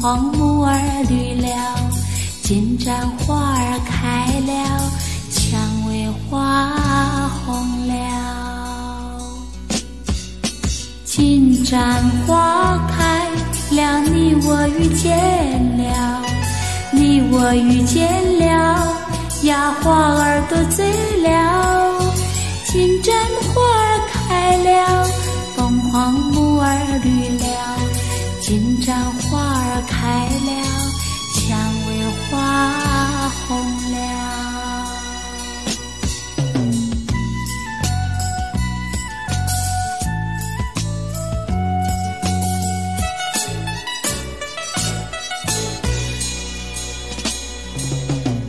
黄木儿绿了，金盏花儿开了，蔷薇花红了。金盏花开了，你我遇见了，你我遇见了，呀花儿都醉了。开了，蔷薇花红了。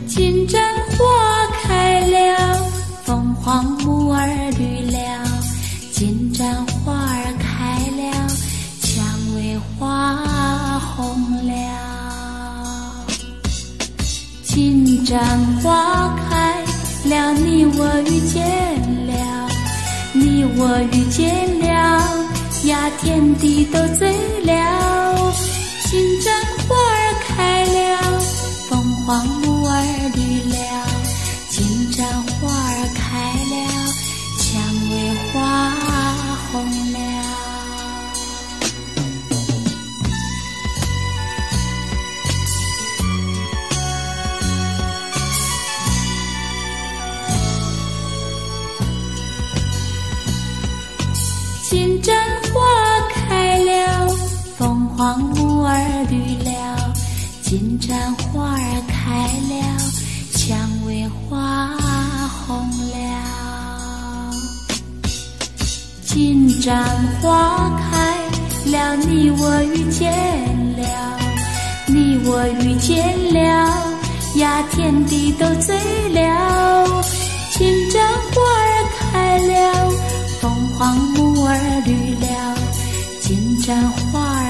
金盏花开了，凤凰木儿绿了，红了。金盏花开了，你我遇见了，你我遇见了，呀天地都醉了。金盏花儿开了，凤凰金盏花开了，凤凰木儿绿了，金盏花儿开了，蔷薇花红了。金盏花开了，你我遇见了，你我遇见了，呀天地都醉了。金盏绿了，金盏花